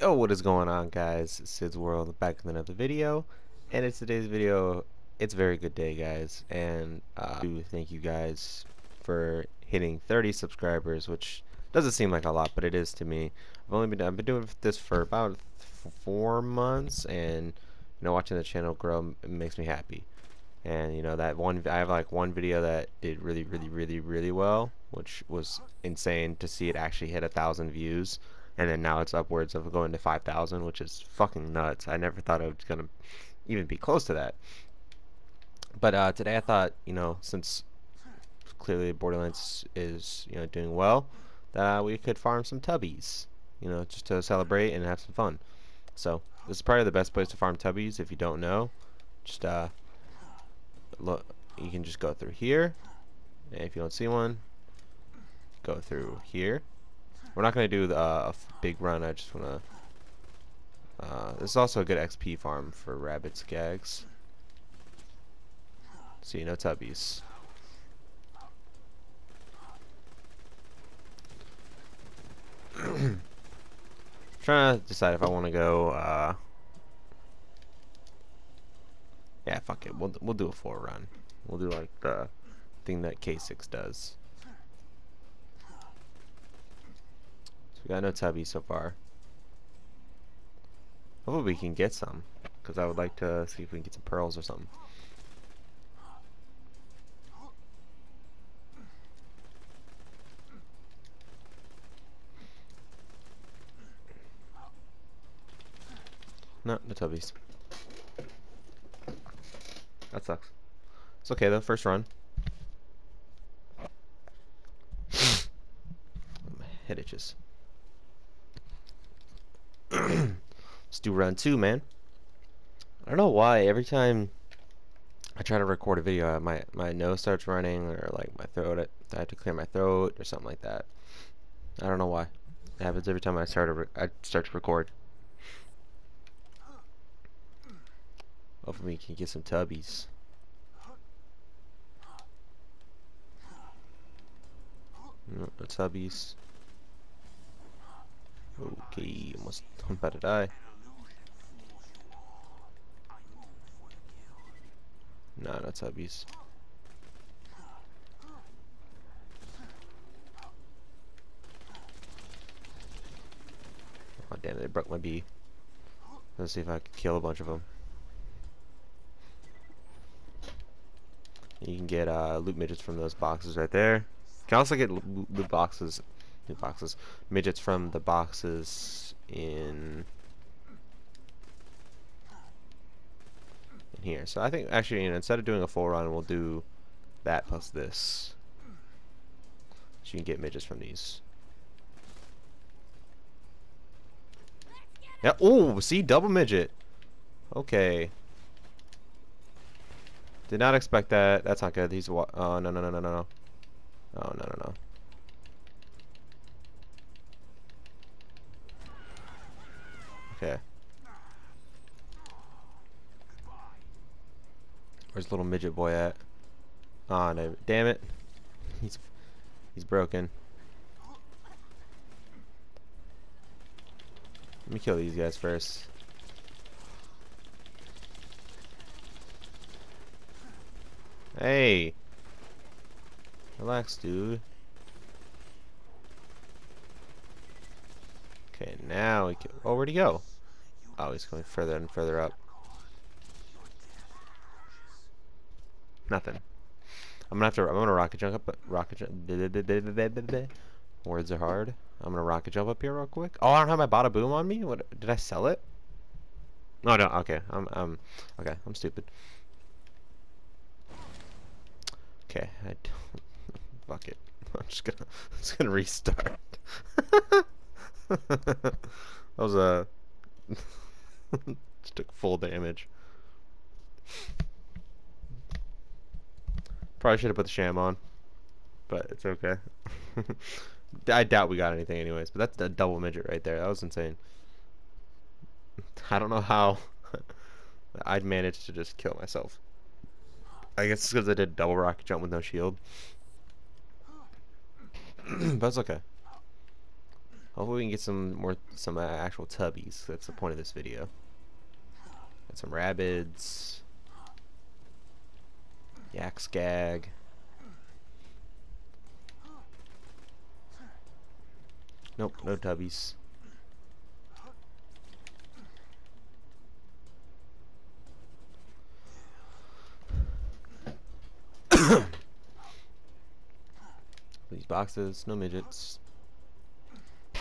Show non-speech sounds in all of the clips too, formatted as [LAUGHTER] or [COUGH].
Yo, what is going on guys? It's Sid's World back with another video. And in today's video, it's a very good day guys. And uh, thank you guys for hitting 30 subscribers, which doesn't seem like a lot, but it is to me. I've only been I've been doing this for about four months, and you know, watching the channel grow makes me happy. And you know that one I have like one video that did really, really, really, really well, which was insane to see it actually hit a thousand views and then now it's upwards of going to 5,000, which is fucking nuts. I never thought it was gonna even be close to that. But uh, today I thought, you know, since clearly Borderlands is you know doing well, that we could farm some tubbies, you know, just to celebrate and have some fun. So this is probably the best place to farm tubbies if you don't know. Just uh, look, you can just go through here, and if you don't see one, go through here we're not going to do uh, a big run. I just want to... Uh, this is also a good XP farm for rabbit skags. See, you, no tubbies. [CLEARS THROAT] trying to decide if I want to go, uh... Yeah, fuck it. We'll, we'll do a full run. We'll do, like, the thing that K6 does. We got no tubby so far. Hopefully we can get some. Because I would like to see if we can get some pearls or something. No, no tubbies. That sucks. It's okay though, first run. [SIGHS] My head itches. Let's do run two, man. I don't know why every time I try to record a video, my my nose starts running or like my throat. I have to clear my throat or something like that. I don't know why. It happens every time I start to I start to record. Hopefully we can get some tubbies. No, no tubbies. Okay, almost I'm about to die. No, not tubbies. Oh damn it, they broke my bee. Let's see if I can kill a bunch of them. You can get uh, loot midgets from those boxes right there. You can also get loot boxes loot boxes. Midgets from the boxes in in here. So I think actually you know, instead of doing a full run, we'll do that plus this. So you can get midgets from these. Yeah. Oh, see, double midget. Okay. Did not expect that. That's not good. These. Oh no no no no no no. Oh no no no. Okay. Where's little midget boy at? Ah, oh, no. Damn it. He's he's broken. Let me kill these guys first. Hey. Relax, dude. Okay, now we can. Oh, where'd he go? Oh, he's going further and further up. Nothing. I'm gonna have to. I'm gonna rocket jump up. Rocket jump. Words are hard. I'm gonna rocket jump up here real quick. Oh, I don't have my Badaboom on me. What? Did I sell it? No, no. Okay. I'm. Um. Okay. I'm stupid. Okay. I. don't. [LAUGHS] Fuck it. [LAUGHS] I'm just gonna. [LAUGHS] I'm just gonna restart. that was a. Just took full damage. Probably should have put the sham on, but it's okay. [LAUGHS] I doubt we got anything anyways, but that's a double midget right there. That was insane. [LAUGHS] I don't know how [LAUGHS] I'd managed to just kill myself. I guess it's because I did double rocket jump with no shield. [CLEARS THROAT] but it's okay. Hopefully we can get some more, some uh, actual tubbies. That's the point of this video. Got some rabbits. Yak Gag. Nope, no tubbies. [COUGHS] These boxes, no midgets.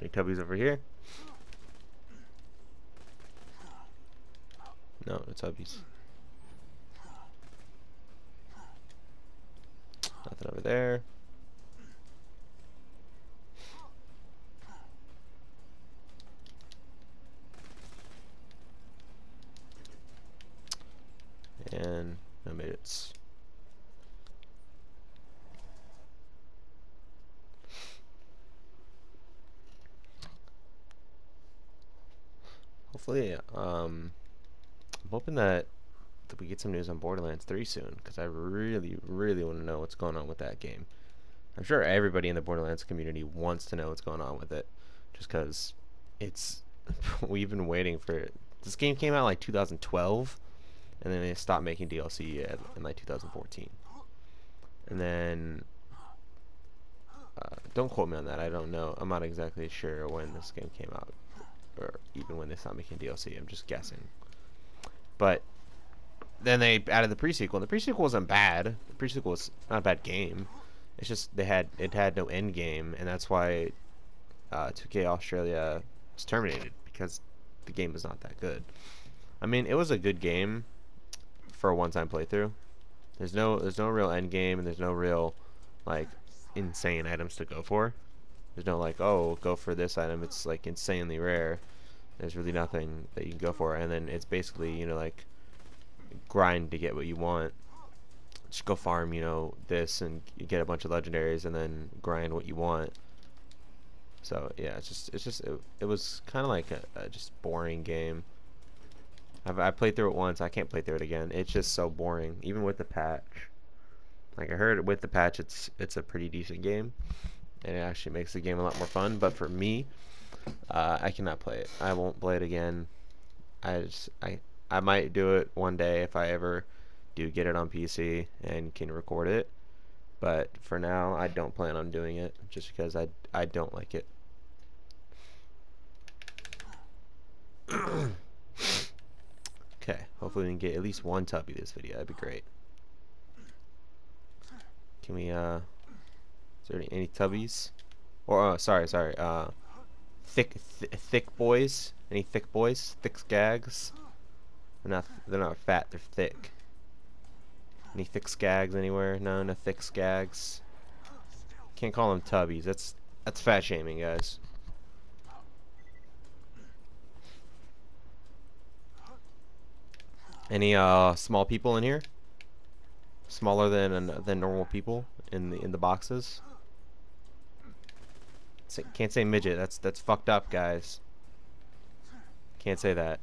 Any tubbies over here? No, no tubbies. There. And no midgets. hopefully, um, I'm hoping that we get some news on Borderlands 3 soon, because I really, really want to know what's going on with that game. I'm sure everybody in the Borderlands community wants to know what's going on with it, just because it's, [LAUGHS] we've been waiting for it. This game came out like 2012, and then they stopped making DLC in like 2014. And then, uh, don't quote me on that, I don't know, I'm not exactly sure when this game came out or even when they stopped making DLC. I'm just guessing. But then they added the prequel, and the prequel wasn't bad. The prequel was not a bad game. It's just they had it had no end game, and that's why uh, 2K Australia was terminated because the game was not that good. I mean, it was a good game for a one-time playthrough. There's no there's no real end game, and there's no real like insane items to go for. There's no like, oh, go for this item. It's like insanely rare. There's really nothing that you can go for, and then it's basically you know like grind to get what you want. Just go farm, you know, this and get a bunch of legendaries, and then grind what you want. So yeah, it's just it's just it, it was kind of like a, a, just boring game. I've I played through it once. I can't play through it again. It's just so boring, even with the patch. Like I heard with the patch, it's it's a pretty decent game and it actually makes the game a lot more fun. But for me, uh, I cannot play it. I won't play it again. I just I I might do it one day if I ever do get it on PC and can record it. But for now, I don't plan on doing it just because I I don't like it. okay, hopefully we can get at least one tubby this video. That'd be great. Can we uh is there any, tubbies? Or, uh, sorry, sorry, uh, thick, th thick boys? Any thick boys? Thick skags? They're not, they're not fat, they're thick. Any thick skags anywhere? No, no thick skags. Can't call them tubbies. That's, that's fat shaming, guys. Any, uh, small people in here? Smaller than, than normal people in the, in the boxes? Can't say midget. That's that's fucked up, guys. Can't say that.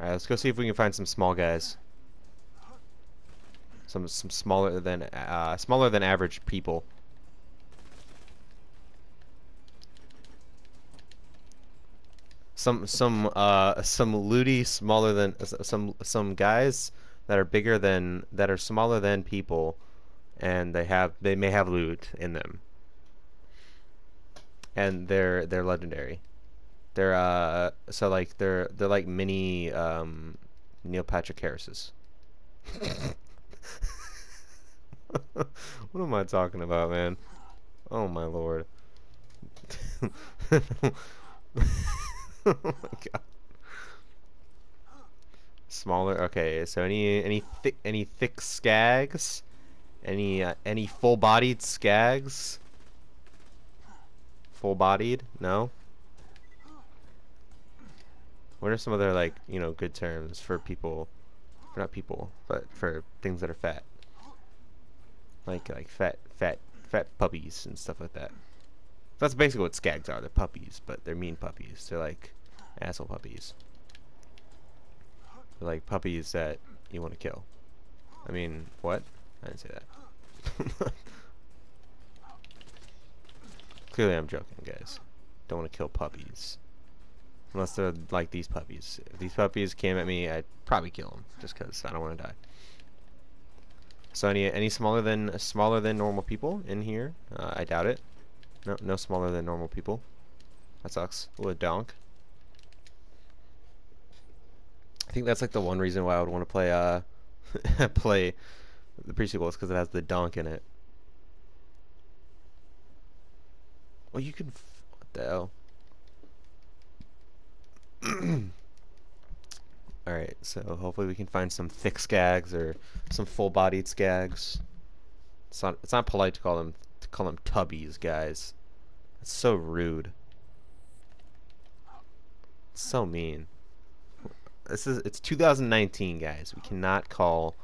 Alright, let's go see if we can find some small guys. Some some smaller than uh, smaller than average people. Some some uh some looty smaller than some some guys that are bigger than that are smaller than people, and they have they may have loot in them and they're they're legendary. They're uh so like they're they're like mini um Neil Patrick Harris's. [LAUGHS] what am I talking about, man? Oh my lord. [LAUGHS] oh my god. Smaller. Okay, so any any thick any thick skags? Any uh, any full-bodied skags? Full-bodied? No? What are some other, like, you know, good terms for people, for not people, but for things that are fat? Like, like fat, fat, fat puppies and stuff like that. That's basically what skags are. They're puppies, but they're mean puppies. They're like asshole puppies. They're like puppies that you want to kill. I mean, what? I didn't say that. [LAUGHS] clearly I'm joking, guys. Don't want to kill puppies. Unless they're like these puppies. If these puppies came at me, I'd probably kill them. Just because I don't want to die. So any any smaller than smaller than normal people in here? Uh, I doubt it. No, no smaller than normal people. That sucks. Ooh, a donk. I think that's like the one reason why I would want to play uh [LAUGHS] play the pre-sequel is because it has the donk in it. Well, you can. what the hell? [CLEARS THROAT] Alright, so hopefully we can find some thick skags or some full-bodied skags. It's not it's not polite to call them to call them tubbies, guys. It's so rude. It's so mean. This is it's 2019, guys. We cannot call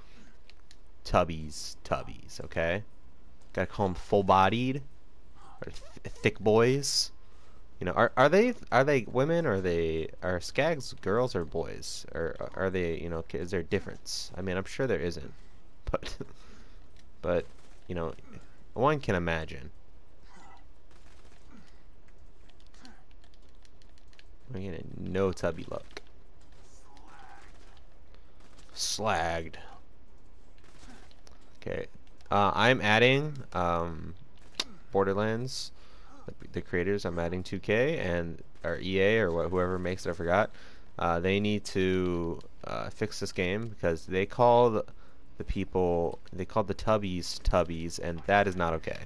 tubbies tubbies, okay? Gotta call them full-bodied or th thick boys. You know, are are they are they women or are they are skags girls or boys or are they you know is there a difference? I mean, I'm sure there isn't, [LAUGHS] but but you know, one can imagine. We're getting no tubby luck. Slagged. Okay, uh, I'm adding um, Borderlands the creators. I'm adding 2K and or EA or wh whoever makes it. I forgot. Uh, they need to uh, fix this game because they call the, people they call the tubbies tubbies, and that is not okay.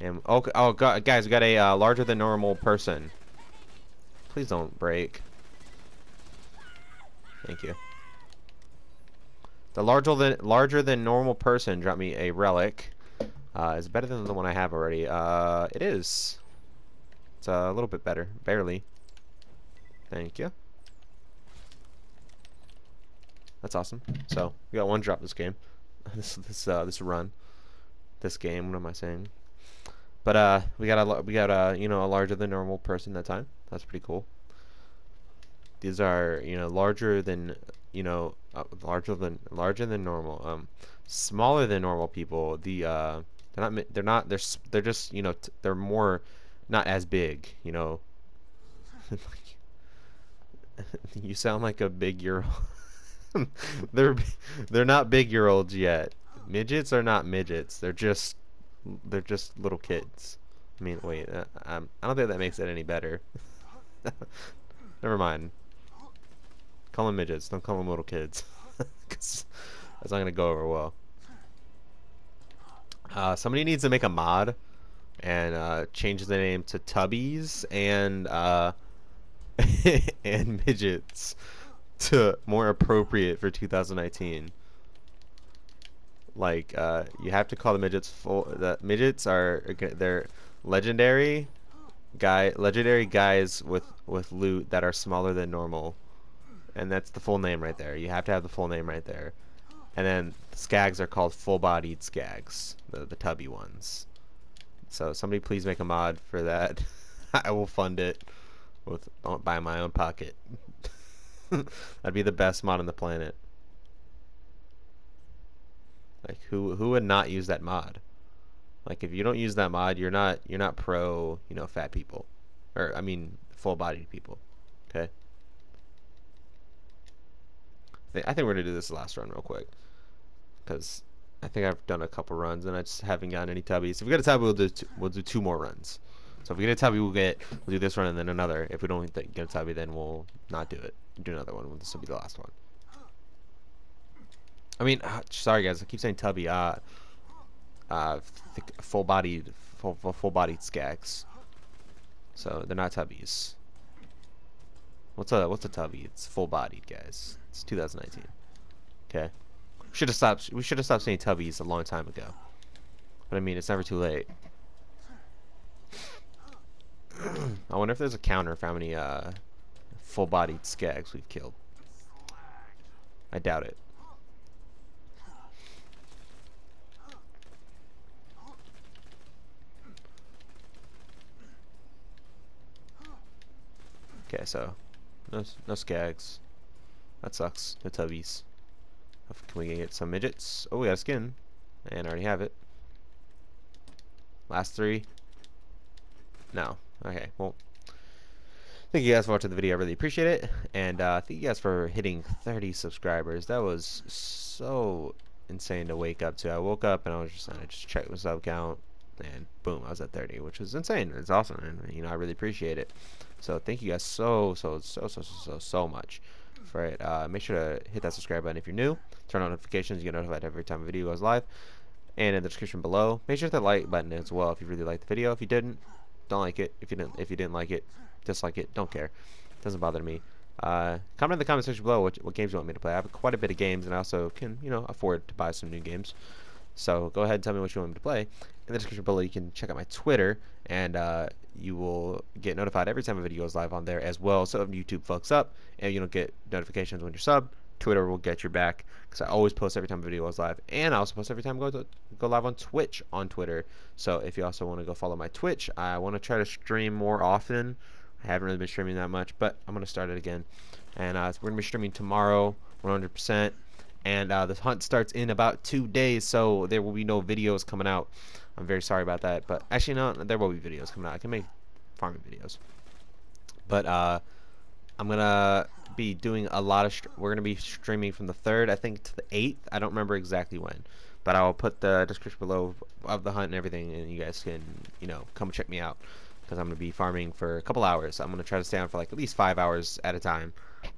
And oh, oh God, guys, we got a uh, larger than normal person. Please don't break. Thank you. The larger than larger than normal person dropped me a relic. Uh, is better than the one I have already. Uh, it is. Uh, a little bit better. Barely. Thank you. That's awesome. So, we got one drop this game. [LAUGHS] this this uh this run. This game, what am I saying? But uh we got a we got a you know a larger than normal person that time. That's pretty cool. These are, you know, larger than you know, uh, larger than larger than normal. Um smaller than normal people. The uh they're not they're not they're they're just, you know, they're more not as big, you know. [LAUGHS] you sound like a big year old. [LAUGHS] they're they're not big year olds yet. Midgets are not midgets. They're just they're just little kids. I mean, wait, uh, I don't think that makes it any better. [LAUGHS] Never mind. Call them midgets. Don't call them little kids. Cause that's not gonna go over well. Uh, somebody needs to make a mod and uh, change the name to Tubbies and uh, [LAUGHS] and midgets to more appropriate for 2019. Like uh, you have to call the midgets full. The midgets are they're legendary guy legendary guys with with loot that are smaller than normal, and that's the full name right there. You have to have the full name right there. And then the skags are called full-bodied skags, the the tubby ones. So somebody please make a mod for that. [LAUGHS] I will fund it with by my own pocket. [LAUGHS] That'd be the best mod on the planet. Like who who would not use that mod? Like if you don't use that mod, you're not you're not pro, you know, fat people. Or I mean full-bodied people. Okay? I think we're to do this last run real quick cuz I think I've done a couple runs and I just haven't gotten any tubbies. If we get a tubby, we'll do two, we'll do two more runs. So if we get a tubby, we'll get we'll do this run and then another. If we don't get a tubby, then we'll not do it. Do another one. This will be the last one. I mean, uh, sorry guys, I keep saying tubby. Uh, uh, full-bodied, full, full, full-bodied skags. So they're not tubbies. What's a what's a tubby? It's full-bodied, guys. It's 2019. Okay. Should have stopped. We should have stopped saying tubbies a long time ago. But I mean, it's never too late. [CLEARS THROAT] I wonder if there's a counter for how many uh, full-bodied skags we've killed. I doubt it. Okay, so no no skags. That sucks. No tubbies. Can we get some midgets? Oh, we a skin. And I already have it. Last three. No. Okay. Well, thank you guys for watching the video. I really appreciate it. And uh, thank you guys for hitting 30 subscribers. That was so insane to wake up to. I woke up and I was just I just checked my sub count and boom, I was at 30, which was insane. It's awesome, and you know I really appreciate it. So thank you guys so so so so so, so much for it. Uh, make sure to hit that subscribe button if you're new. Turn on notifications. You get notified every time a video goes live. And in the description below, make sure to hit the like button as well if you really liked the video. If you didn't, don't like it. If you didn't if you didn't like it, dislike it. Don't care. It Doesn't bother me. Uh, comment in the comment section below what, what games you want me to play. I have quite a bit of games, and I also can, you know, afford to buy some new games. So go ahead and tell me what you want me to play. In the description below, you can check out my Twitter, and uh, you will get notified every time a video goes live on there as well. So if YouTube fucks up and you don't get notifications when you're sub, Twitter will get your back because I always post every time a video goes live, and I also post every time I go to, go live on Twitch on Twitter. So if you also want to go follow my Twitch, I want to try to stream more often. I haven't really been streaming that much, but I'm gonna start it again, and uh, we're gonna be streaming tomorrow, 100%. And uh, the hunt starts in about two days, so there will be no videos coming out. I'm very sorry about that, but actually no, there will be videos coming out. I can make farming videos, but uh, I'm gonna be doing a lot of. we're gonna be streaming from the third, I think, to the eighth. I don't remember exactly when, but I will put the description below of the hunt and everything, and you guys can, you know, come check me out because I'm gonna be farming for a couple hours. I'm gonna try to stay on for like at least five hours at a time,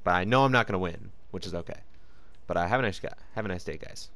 but I know I'm not gonna win, which is okay. But uh, have a nice have a nice day, guys.